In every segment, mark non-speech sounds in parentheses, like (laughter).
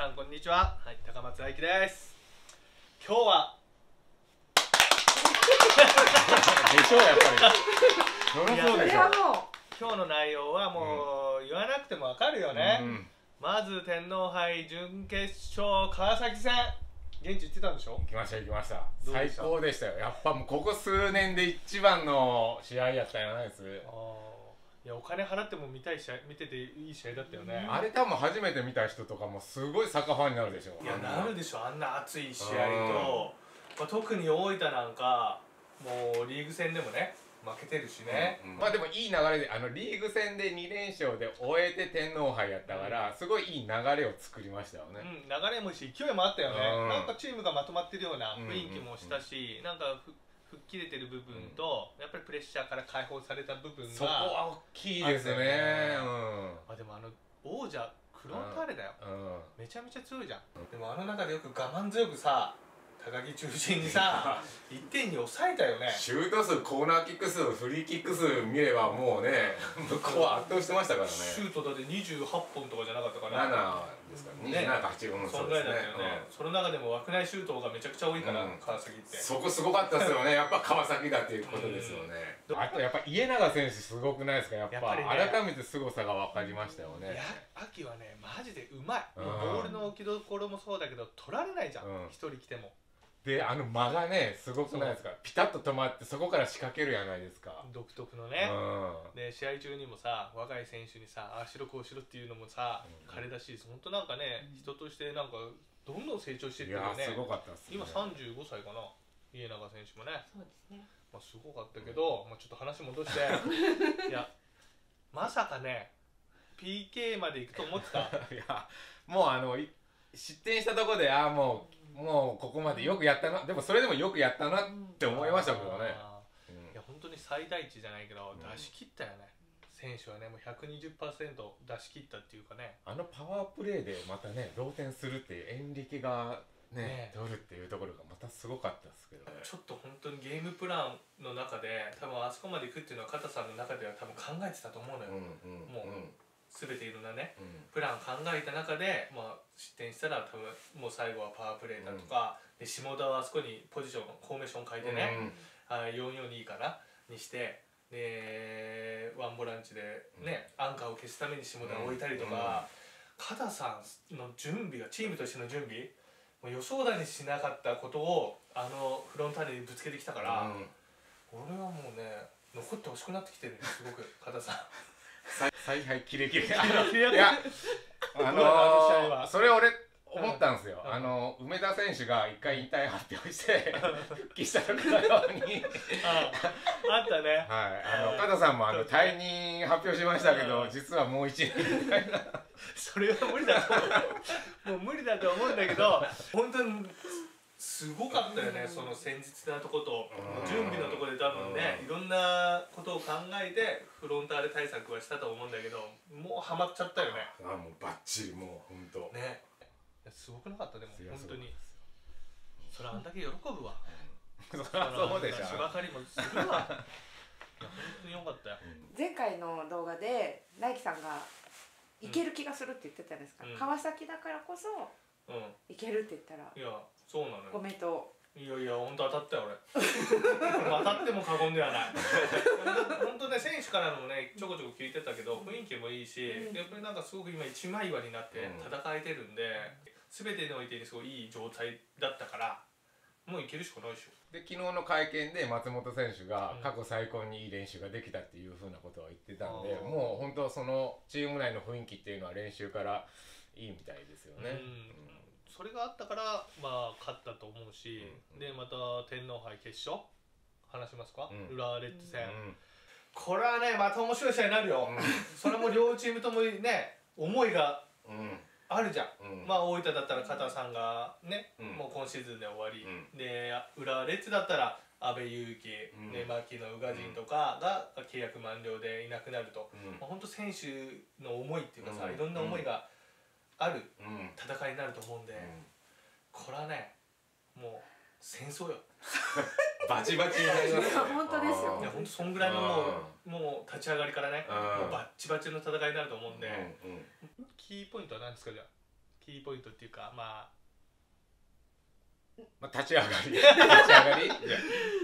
さんこんにちは、はい、高松愛樹です。今日は (laughs) でしょうやっぱり。そりゃそうでしょ今日の内容はもう言わなくてもわかるよね、うん。まず天皇杯準決勝川崎戦。現地行ってたんでしょ？行きました行きました。最どうでした？高でしたよ。やっぱもうここ数年で一番の試合やったんじゃないですいやお金払っても見たい試合見てていい試合だったよね、あれ多分初めて見た人とかもすごいサッカーファンになるでしょいやなるでしょ。あんな熱い試合と、まあ、特に大分なんかもうリーグ戦でもね負けてるしね、うんまあでもいい流れであのリーグ戦で2連勝で終えて天皇杯やったから、すごいいい流れを作りましたよね、うん、流れもいいし勢いもあったよね、うん。なんかチームがまとまってるような雰囲気もしたし、なんかふ吹っ切れてる部分と、やっぱりプレッシャーから解放された部分がそこは大きいですね。あでもあの王者フロンターレだよ、めちゃめちゃ強いじゃん、でもあの中でよく我慢強くさ高木中心にさ (laughs) 1点に抑えたよね。シュート数コーナーキック数フリーキック数見ればもうね (laughs) 向こうは圧倒してましたからね。シュートだって28本とかじゃなかったかな。7ですからね。27か8うんそんぐらいだったよね、その中でも枠内シュートがめちゃくちゃ多いから、うん。川崎って。そこすごかったですよね。やっぱ川崎だっていうことですよね、あとやっぱ家長選手すごくないですか？やっぱやっぱりね。改めて凄さが分かりましたよね。いや秋はねマジでうまい、うん。ボールの置きどころもそうだけど取られないじゃん。うん。一、人来てもであの間がねすごくないですか？ピタッと止まってそこから仕掛けるやないですか。独特のうね、ん。で試合中にもさ若い選手にさああしろこうしろっていうのもさ、うん。彼らしいです本当なんかね、人としてなんかどんどん成長していいってるよね。やすごかったっすね。今35歳かな家長選手もね、うそうですね。まあ、すごかったけど、まあ、ちょっと話戻して。(laughs) いやまさかね PK まで行くと思ってた？(laughs) いやもうあのい失点したところでああもうもうここまでよくやったな。でもそれでもよくやったなって思いましたけどね、あうん。ーいや本当に最大値じゃないけど、うん。出し切ったよね。選手はねもう120%出し切ったっていうかね。あのパワープレーでまたね同点するっていう演力がねね。取るっていうところがまたすごかったですけどね。ちょっと本当にゲームプランの中で多分あそこまで行くっていうのは片さんの中では多分考えてたと思うのよ、うんうんもううん全ていろんなねうん。プラン考えた中で、まあ、失点したら多分もう最後はパワープレーだとか、で下田はあそこにポジションフォーメーション変えてね、うん。あ442かなにしてでワンボランチでね、アンカーを消すために下田を置いたりとか、片さんの準備がチームとしての準備もう予想だにしなかったことをあのフロンターレにぶつけてきたから、うん。俺はもうね残ってほしくなってきてるよすごく片さん。采采配キレキレいやあのー、それ俺思ったんですよ、うんあの梅田選手が一回引退発表して復帰した時のようにああったねはいあの加藤さんもあの退任発表しましたけどうん実はもう一年みたいなそれは無理だと思うもう無理だと思うんだけど本当にすごかったよねその戦術なとことうん。準備のところで多分ねうん。いろんなことを考えてフロンターレ対策はしたと思うんだけどもうハマっちゃったよね。あもうバッチリもう本当ね。いやすごくなかったでも本当に。それあんだけ喜ぶわ。そりゃそうでしょ。芝刈りもするわ。いや本当によかったよ。前回の動画でナイキさんがいける気がするって言ってたじゃないですか、うん。川崎だからこそうん。いけるって言ったら。いやそうなのよ。コメントをいやいや、本当当たったよ、俺。(laughs) 当たっても過言ではない。(laughs) 本当ね、選手からのもね、ちょこちょこ聞いてたけど、雰囲気もいいし、うん。やっぱりなんかすごく今一枚岩になってうん。戦えてるんで、すべてにおいてすごいいい状態だったから、もういけるしかないでしょ。で昨日の会見で松本選手がうん。過去最高にいい練習ができたっていうふうなことは言ってたんで、あーもう本当そのチーム内の雰囲気っていうのは練習からいいみたいですよね。うんそれがあったから、まあ、勝ったと思うし、うんで、また天皇杯決勝、話しますか、うん。浦和レッズ戦、うん。これはね、また面白い試合になるよ。それも両チームともね、思いがうん。あるじゃん。うん。まあ大分だったら片さんがね、うん。もう今シーズンで終わり、うん。で浦和レッズだったら阿部勇樹、うん。ね、牧野宇賀神とかが契約満了でいなくなると、うん。まあ、本当選手の思いっていうかさ、うん。いろんな思いがあるうん。戦いになると思うんで、これはねもう戦争よ、(laughs) バチバチになりますね。本当ですよ。いや本当そんぐらいのもう,、もう立ち上がりからね、うん。もうバッチバチの戦いになると思うんで、うんうん。キーポイントは何ですかじゃあ？キキーポイントっていうかままあ、立ち上がり。(laughs) 立ち上がり？立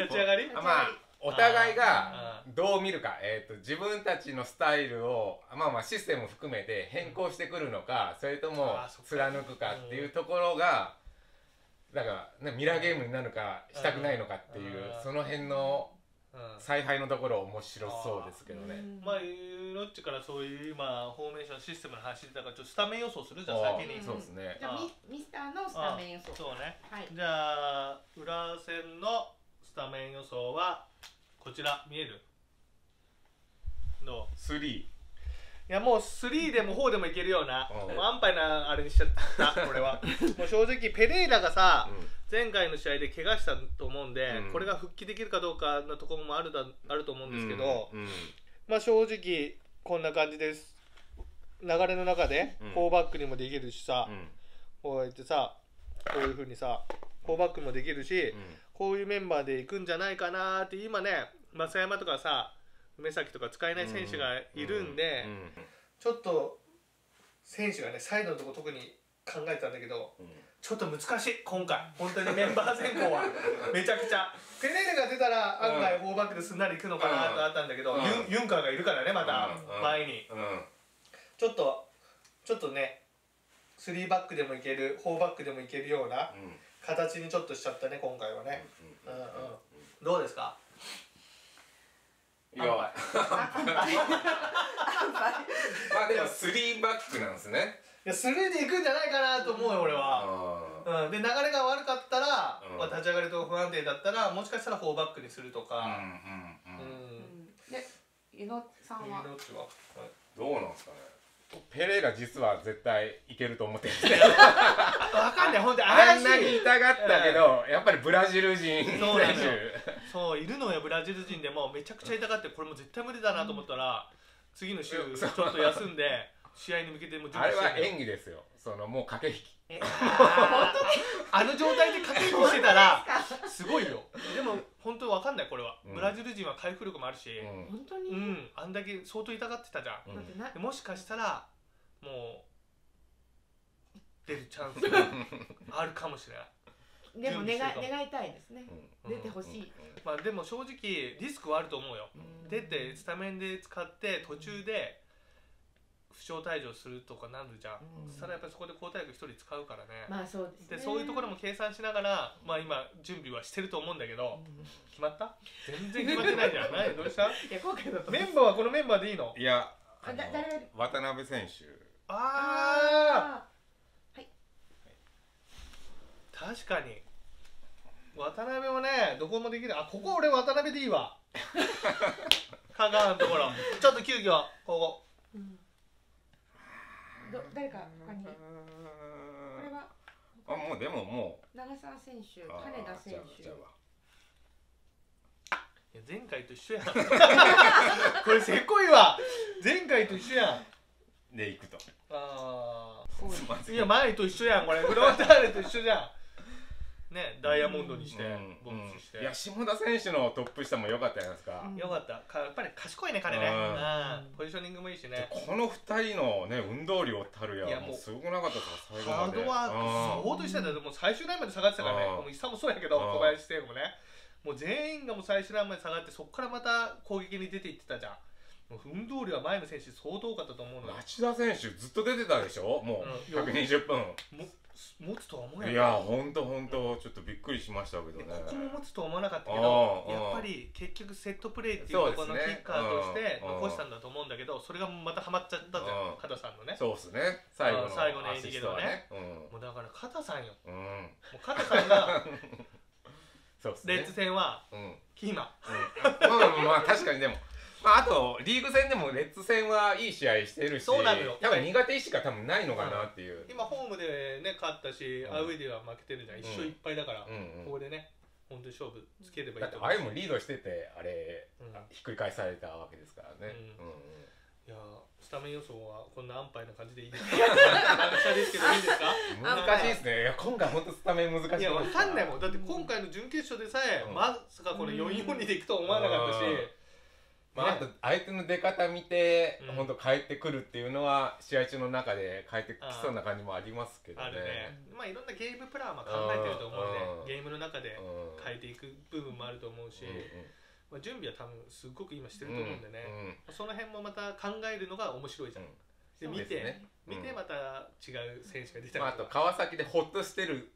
ち上がり？あまあお互いがあどう見るか、えー、と自分たちのスタイルを、まあ、まあシステムも含めて変更してくるのか、それとも貫くかっていうところが、だから、ね、ミラーゲームになるかしたくないのかっていう、うん。その辺のうん。采配のところ面白そうですけどね。まあロッチからそういう今フォーメーションシステムの話出たからちょっとスタメン予想する？じゃん先に。そうですね。じゃあミミスターのスタメン予想。そうね。はい。じゃあ裏戦のスタメン予想はこちら見える？どう？3いやもう3でも4でもいけるような、うん。もう安牌なあれにしちゃった (laughs) 俺は。もう正直ペレイラがさ、前回の試合で怪我したと思うんで、うん。これが復帰できるかどうかのところもあるだあると思うんですけど、うん。うん。まあ正直こんな感じです。流れの中でうん。4バックにもできるしさ、うん。こうやってさこういうふうにさ4バックもできるし、こういうメンバーでいくんじゃないかなって今ね増山とかさ梅崎とか使えない選手がいるんで、うんちょっと選手がねサイドのとこ特に考えたんだけどうん。ちょっと難しい今回。本当にメンバー選考は。(laughs) めちゃくちゃ。ペレーラが出たら案外4バックですんなりいくのかなとあったんだけど、うん。ユンカーがいるからねまたうん。前に。うん。ちょっとちょっとね3バックでもいける4バックでもいけるようなうん形にちょっとしちゃったね今回はね。うんうんうんどうですか？いや。(laughs) まあでも3バックなんですね。いや3でいくんじゃないかなと思うよ俺は。あうん、で流れが悪かったら、うん。まあ、立ち上がりとか不安定だったらもしかしたら4バックにするとか、ーうんうんううん。ん。で湯野さんは？どっちは？どうなんですかねペレイラ実は絶対いけると思ってるんですね。分かんない。ほんとあんなにい痛がったけど、やっぱりブラジル人選そうそういるのよブラジル人でも。めちゃくちゃ痛がってこれも絶対無理だなと思ったら、次の週うんちょっと休んで試合に向けてもう準あれは備してる演技ですよ。そのもう駆け引き。え (laughs) あの状態で駆け引きしてたらすごいよ。でも本当わかんないこれは、うん。ブラジル人は回復力もあるし。うん。本当に、うん、あんだけ相当痛がってたじゃん。うん。だってなでもしかしたらもう出るチャンスが (laughs) あるかもしれない。でも願い願いたいですね。うん。出てほしい、まあでも正直リスクはあると思うよ。うん。出てスタメンで使って途中で負傷退場するとかなるじゃん、うん。そしたらやっぱりそこで交代枠1人使うからね、まあそうですね。でそういうところも計算しながらまあ今準備はしてると思うんだけど決まった？全然決まってないじゃん何どうした？いや今回はメンバーはこのメンバーでいいの？いやああのだ誰？渡辺選手。ああー確かに。渡辺もねどこもできる。あここ俺渡辺でいいわ。(laughs) 香川のところ。ちょっと急遽ここ。ーうんど誰か他に？これは？あもうでもも長澤選手うあ金田選じゃあ手じゃあ。いや前回と一緒やん。(laughs) これせこいわ。前回と一緒やん。で行くと。あ多いまずーいや前と一緒やん。これ。フロンターレと一緒じゃんねダイヤモンドにして、うんボックスして、いや下田選手のトップ下も良かったじゃないですか、うん。よかった。かやっぱり賢いね彼ね、うん。うん。ポジショニングもいいしね。この二人のね運動量たるやいやもうすごくなかったですか最後ハーまでドワークうん。相当してた。よもう最終ラインまで下がってたからね。うん。もう伊佐もそうやけどうん。小林聖子もね。もう全員がもう最終ラインまで下がってそこからまた攻撃に出ていってたじゃん。もう運動量は前の選手相当多かったと思うのよ。町田選手ずっと出てたでしょ？もううん。120分、も持つとは思えない。いやほんとほんとちょっとびっくりしましたけどね。でここも持つとは思わなかったけどうんやっぱり結局セットプレーっていうところのキッカーとしてうん。残したんだと思うんだけどそれがまたハマっちゃったじゃうん。ん加藤さんのね。そうっすね。最後のうん最後のアシストはね。もうだから加藤さんよ。うん、うん、もう加藤さんが (laughs) そうっすね。レッツ戦はキーマン。まあまあ確かにでもまああとリーグ戦でもレッツ戦はいい試合してるしそうなのよ。多分苦手意識が多分ないのかなっていう、今ホームでね勝ったし、うん。アウェーでは負けてるじゃん。一勝一敗だから、うん。うんここでね本当に勝負つければいだってあれもリードしててあれ、うん。ひっくり返されたわけですからね、ううん。んいやースタメン予想はこんな安牌な感じでいいですか？(laughs) ですけどいいですか？難しいですね。いや今回本当スタメン難しいいやわかんないもん。だって今回の準決勝でさえ、うん。まさかこの442でいくとは思わなかったし、うんまあ、あと相手の出方見て、うん。本当変えてくるっていうのは試合中の中で変えてきそうな感じもありますけどね。ね。まあいろんなゲームプランは考えてると思うん。うん。でゲームの中でうん。変えていく部分もあると思うし、まあ、準備は多分すっごく今してると思うんでね、その辺もまた考えるのが面白いじゃん、うん。で見て、ね見てうん。また違う選手が出たりまあ、あと川崎でホッとしてる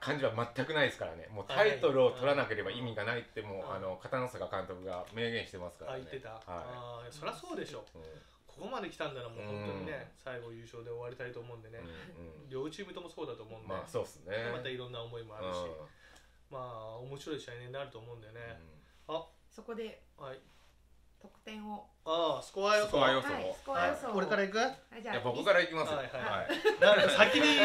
感じは全くないですからね。もうタイトルを取らなければ意味がないってもう、うん。あの片野坂監督が明言してますからね。あ言ってた、はあーそりゃそうでしょ。い、うん。ここまで来たんならもう本当にね、うん。最後優勝で終わりたいと思うんでね、うん両チームともそうだと思うんで、まあそうっすね。またいろんな思いもあるし、まあ面白い試合になると思うんだよね、そこではい得点を。ああスコア予想。スコア予想。はいスコア予想。を俺から行く？はいじゃあ。いや僕からいきます。よはいはい。はい。なんか先にせ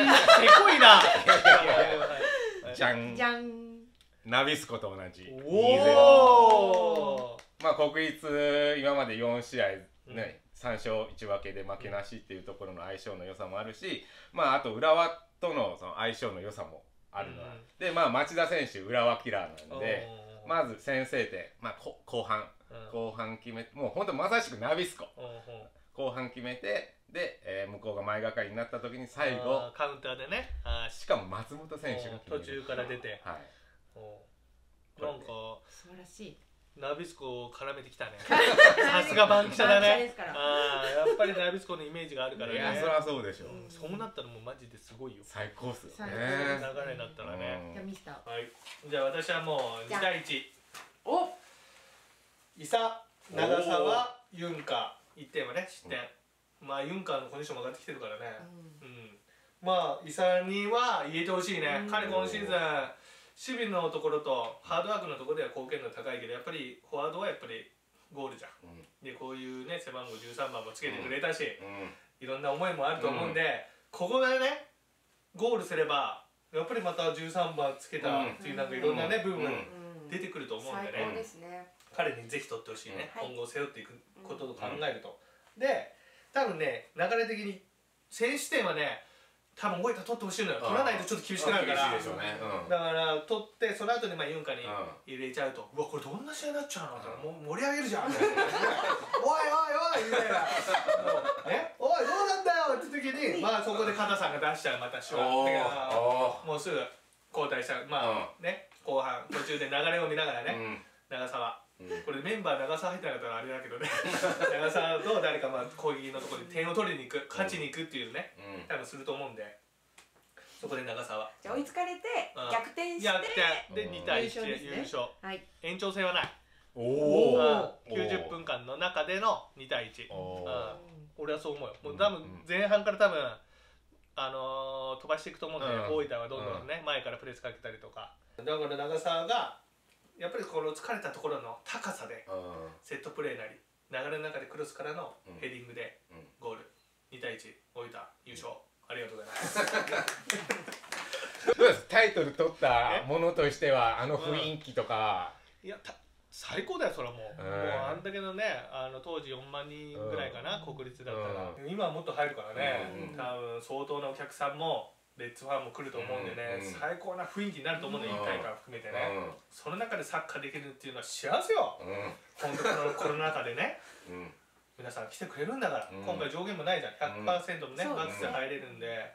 こいな。は (laughs) いじゃん。じゃん。ナビスコと同じ。2-0おおまあ国立今まで4試合ね、3勝1分けで負けなしっていうところの相性の良さもあるし、まああと浦和とのその相性の良さもあるのは、うん。でまあ町田選手浦和キラーなんでまず先制点、まあ、こ後半。うん。後半決めもうほんとまさしくナビスコ。後半決めてで、えー向こうが前がかりになった時に最後。カウンターでね。しかも松本選手が決める。途中から出て。はい。なんか素晴らしいナビスコを絡めてきたね。(laughs) さすがバンキシャだね。ああやっぱりナビスコのイメージがあるからね。いやそりゃそうでしょう、うんそうなったらもうマジですごいよ。最高っすよ最ね高流れになったらね。じゃあミスター。はい。じゃあ私はもう2じゃあ。対1お伊佐長澤ユンカ。1点。はね失点、まあユンカのコンディションも上がってきてるからね。うん、まあ伊佐には入れてほしいね、うん。彼今シーズン守備のところとハードワークのところでは貢献度高いけどやっぱりフォワードはやっぱりゴールじゃん。うん。でこういうね背番号13番もつけてくれたし、うん。いろんな思いもあると思うんで、ここでねゴールすればやっぱりまた13番つけたっていうなんかいろんなね、部分出てくると思うんでね、最高ですね。彼にぜひ取ってほしいね、今後背負っていくことを考えると、で多分ね流れ的に選手点はね多分大分取ってほしいのよ。取らないとちょっと厳しくなるから。ね、うん。だから取ってその後にまあユンカにうん。入れちゃうと、うわこれどんな試合になっちゃうのってもう盛り上げるじゃん (laughs) おいおいおいみたいな。ねおいどうなんだよって時にまあそこで肩さんが出しちゃうまた手話もうすぐ交代しちゃうまあね後半途中で流れを見ながらね、うん。長澤。うんこれメンバー長澤入ってなかったらあれだけどね。(laughs) 長澤と誰かまあ攻撃のところに点を取りに行く勝ちに行くっていうね。うん。多分すると思うんで。そこで長澤。じゃあ追いつかれてうん。逆転してやってでうん。2対1優勝。ですね。優勝はい。延長戦はない。おおおうん。お90分間の中での2対1おうん。ー俺はそう思うよ。もううん。多分前半から多分あのー飛ばしていくと思うんで、うん。大分はどんどんね、前からプレスかけたりとか。だから長澤がやっぱりこの疲れたところの高さでうん。セットプレーなり流れの中でクロスからのうん。ヘディングでうん。ゴール。2対1大分優勝。ありがとうございます。(laughs) どうです？タイトル取ったものとしてはあの雰囲気とか、いやた最高だよそれはもう、うん。もうあんだけのねあの当時4万人ぐらいかな、国立だったら、う今はもっと入るからね、うん。多分相当なお客さんもレッツファンも来ると思うんでね、うん最高な雰囲気になると思うんで、うん。一体感含めてね、うん。その中でサッカーできるっていうのは幸せよ。うん。本当このコロナ禍でね。(laughs) うん。皆さん来てくれるんだから、うん。今回上限もないじゃん。100%もね、うんマックスで入れるんで、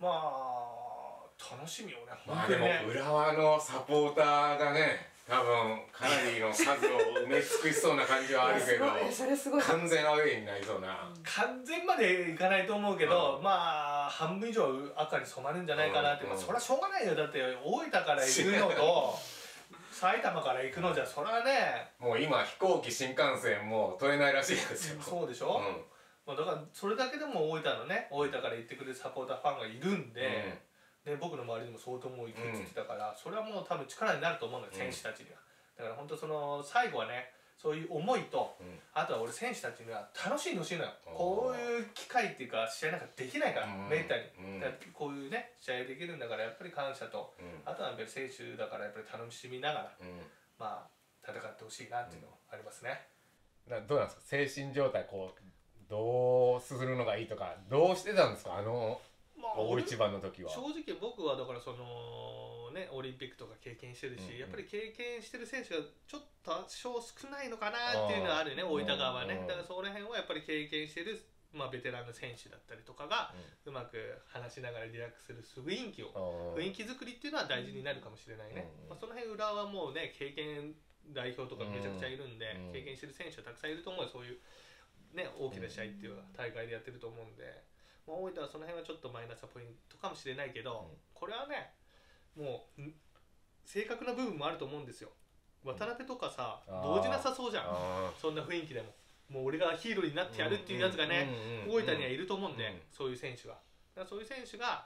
まあ楽しみよね。まあでも浦和のサポーターがね多分かなりの数を埋め尽くしそうな感じはあるけどいやすごいそれすごい。完全アウェイになりそうな、完全までいかないと思うけど、うん。まあ半分以上赤に染まるんじゃないかなって、うん。まあ、それはしょうがないよ。だって大分から行くのと (laughs) 埼玉から行くのじゃそれはね。もう今飛行機新幹線も取れないらしいですよ、そうでしょ、うん。まあ、だからそれだけでも大分のね大分から行ってくれるサポーターファンがいるんで、で僕の周りにも相当もう行くって言ってたから、それはもう多分力になると思うのよ選手たちには、だから本当その最後はねそういう思いとうん。あとは俺選手たちには楽しんでほしいのよ。こういう機会っていうか試合なんかできないから、うん。めったに、うん。こういうね試合できるんだからやっぱり感謝とうん。あとはやっぱり選手だからやっぱり楽しみながらうん。まあ戦ってほしいなっていうのはありますね、などうなんですか？精神状態こうどうするのがいいとかどうしてたんですか？あのま大一番の時は。正直僕はだからそのねオリンピックとか経験してるし、うんうん。やっぱり経験してる選手がちょっと多少少ないのかなっていうのはあるよね大分側はね、うん。だからその辺はやっぱり経験してる、まあ、ベテランの選手だったりとかがうまく話しながらリラックスする雰囲気をうん雰囲気作りっていうのは大事になるかもしれないね、うんまあ、その辺裏はもうね経験代表とかめちゃくちゃいるんで、うん。経験してる選手はたくさんいると思うよ。そういう、ね、大きな試合っていうのは大会でやってると思うんで、まあ、大分はその辺はちょっとマイナスポイントかもしれないけど、うん。これはねもうん正確な部分もあると思うんですよ。渡辺とかさ、動じなさそうじゃん。あそんな雰囲気でも。もう俺がヒーローになってやるっていうやつがね、大分にはいると思うんで、うん。そういう選手がだからそういう選手が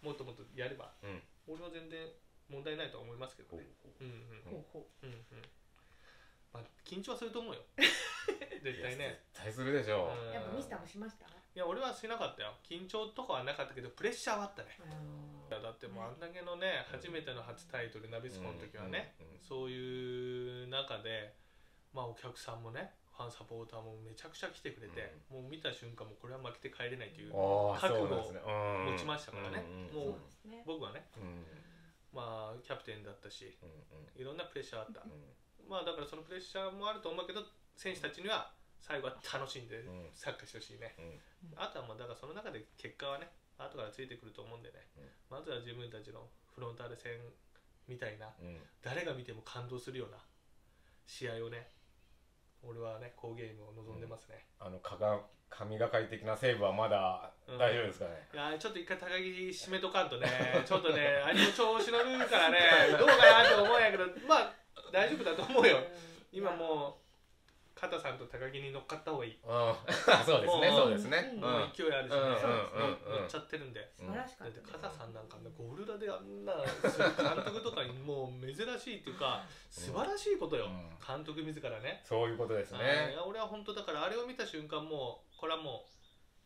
もっともっとやればうん。俺は全然問題ないとは思いますけどね。うんうん。ほうほうんうんまあ緊張はすると思うよ。(laughs) 絶対ね。絶対するでしょ。うん。うやっぱミスターもしました？いや俺はしなかったよ。緊張とかはなかったけどプレッシャーはあったね。あいやだってもうあんだけのね初めての初タイトルナビスコの時はね、うんうんそういう中でまあお客さんもねファンサポーターもめちゃくちゃ来てくれて、もう見た瞬間もうこれは負けて帰れないという覚悟そうなんですね。うん。持ちましたからね。うんもうそうですね。僕はね。うん。うんまあキャプテンだったしうん。いろんなプレッシャーあった。うんまあだからそのプレッシャーもあると思うけど選手たちには最後は楽しんでうん。サッカーしてほしいね、うん。あとはもうだからその中で結果はね後からついてくると思うんでね、うん。まずは自分たちのフロンターレ戦みたいな。うん。誰が見ても感動するような試合をね俺はね好ゲームを望んでますね、あのかが神がかり的なセーブはまだうん。大丈夫ですかね？いやーちょっと一回高木締めとかんとねちょっとねあれも調子乗るからねどうかなと思うんやけどまあ大丈夫だと思うよ。今もう肩さんと高木に乗っかった方がいい、うん。そうですね。そうですね。うん。もう勢いあるしね、乗っちゃってるんで。素晴らしかだった肩さん。なん。かねゴールラであん。な監督とかにもう珍しいっていうか素晴らしいことよ、うん。監督自らねそういうことですねや俺は本当だからあれを見た瞬間もうこれはも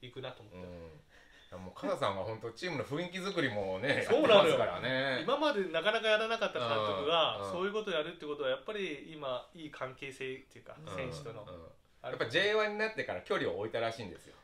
う行くなと思って、うんもう加田さんは本当チームの雰囲気作りもねそうなのよ。からね。今までなかなかやらなかった監督がうんそういうことをやるってことはやっぱり今いい関係性っていうかうん選手とのうん。やっぱ J1 になってから距離を置いたらしいんですよ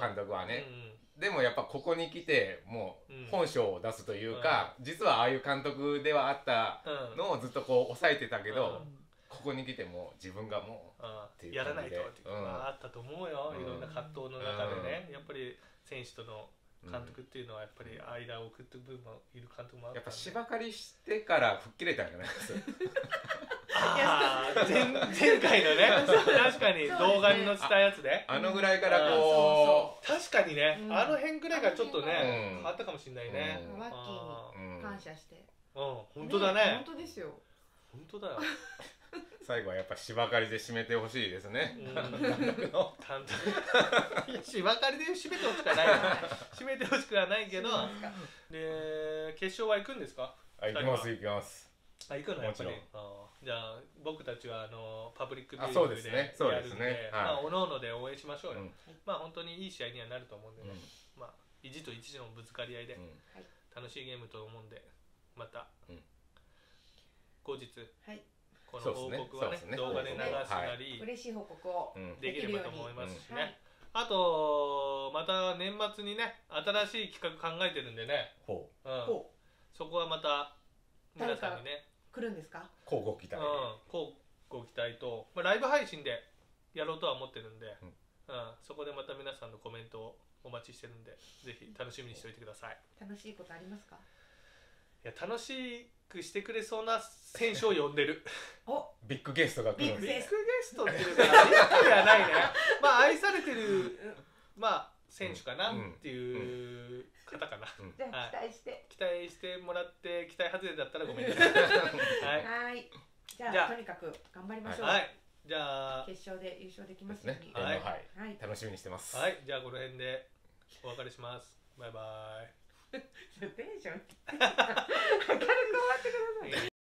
監督はね、うんでもやっぱここに来てもう本性を出すというか、実はああいう監督ではあったのをずっとこう抑えてたけど、うん。ここに来てもう自分がもうやらないとっていうか、うん。まああったと思うよ、うんいろんな葛藤の中でね、やっぱり選手とのう、監督っていうのはやっぱり間を送ってる部分もいる監督もあやっぱ芝刈りしてから吹っ切れたんじゃないですか前前回のね (laughs) 確かに動画に載せたやつであのぐらいからそうこ確かにね、うん。あの辺ぐらいがちょっとね、うん変わったかもしれないね、うん。ワッキーに感謝して。ーうん。本当だね本当ですよ。本当だよ、最後はやっぱ芝刈りで締めてほしいですね。うん、監督いや芝刈りで締めてほしくはないよ締めてほしくはないけど。で決勝は行くんですか？あ行きます行きます。あ行くのやっぱり。じゃあ僕たちはあのパブリックビュあーイングでそうですね。そうやるんで。ねはい。まあおのおので応援しましょうよ、うん。まあ本当にいい試合にはなると思うんでまあ意地と意地のぶつかり合いでうん。楽しいゲームと思うんでまた、うん。後日。はいこの報そうですね。告はねそうですね。動画で流すなり、嬉しい報告をうん。できればと思いますしね、はい。あとまた年末にね新しい企画考えてるんでね、ほう。うん、ほそこはまた皆さんにね。う来るんですか？交互期待。うん、こうご期待と、まあ、ライブ配信でやろうとは思ってるんで、うん。うん。そこでまた皆さんのコメントをお待ちしてるんでぜひ楽しみにしておいてください。楽しいことありますか？いや楽しくしてくれそうな選手を呼んでる。おビッグゲストが来る。んビッグゲでストっていうかビッグではないね。まあ愛されてるまあ選手かなうんっていう方かな、じゃはい。あ期待して。期待してもらって期待外れだったらごめんなさいはい、はい。じゃあじゃあ。とにかく頑張りましょう。はい、じゃあ。決勝で優勝できまですねすように。ははい。い。はい。楽しみにしてます。はい。じゃあこの辺でお別れします。バイバイテンション。(laughs) 明るく終わってください